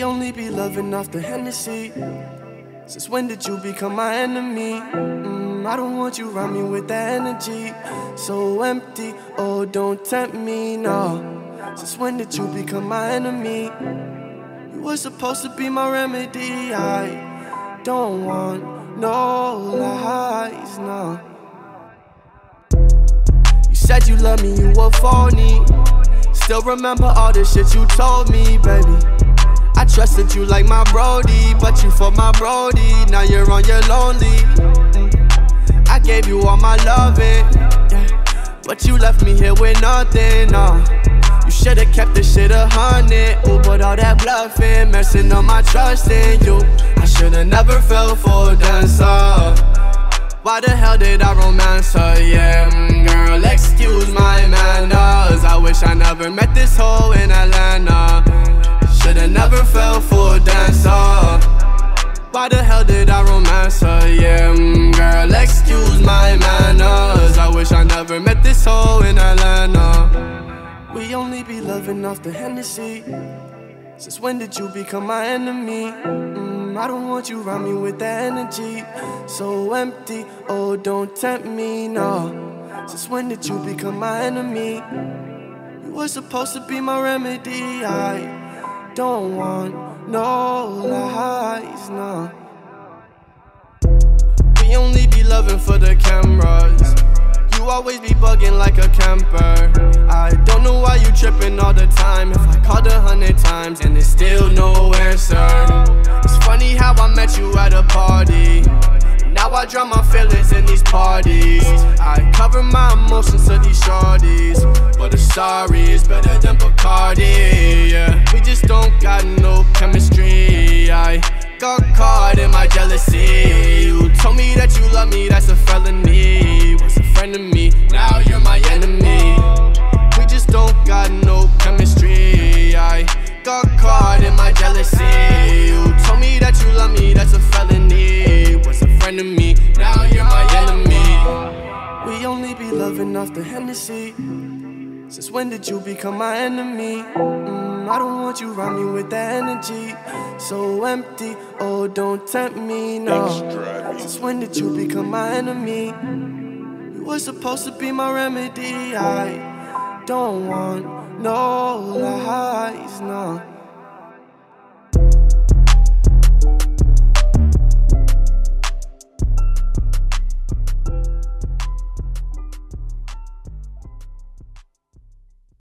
only be loving off the Hennessy. Since when did you become my enemy? Mm, I don't want you around me with that energy. So empty, oh, don't tempt me, no. Since when did you become my enemy? You were supposed to be my remedy. I don't want no lies, no. You said you love me, you were phony. Still remember all the shit you told me, baby. I trusted you like my Brody, but you for my Brody. Now you're on your lonely. I gave you all my loving, but you left me here with nothing. No. You should've kept this shit a hundred. Ooh, but all that bluffing, messing up my trust in you. I should've never fell for a dancer. Why the hell did I romance her? Yeah, mm, girl, excuse my manners. I wish I never met this hoe loving off the Hennessy. Since when did you become my enemy? Mm, I don't want you around me with that energy. So empty, oh, don't tempt me, no. Since when did you become my enemy? You were supposed to be my remedy. I don't want no lies, no. We only be loving for the cameras. You always be bugging like a camper. I don't know tripping all the time. If I called a hundred times and there's still no answer. It's funny how I met you at a party. Now I drown my feelings in these parties. I cover my emotions to these shorties. But the sorry is better than Bacardi. Yeah. We just don't got no chemistry. I got caught in my jealousy. Loving off the Hennessy. Since when did you become my enemy? Mm, I don't want you around me with that energy. So empty, oh, don't tempt me, no. Since when did you become my enemy? You were supposed to be my remedy. I don't want no lies, no.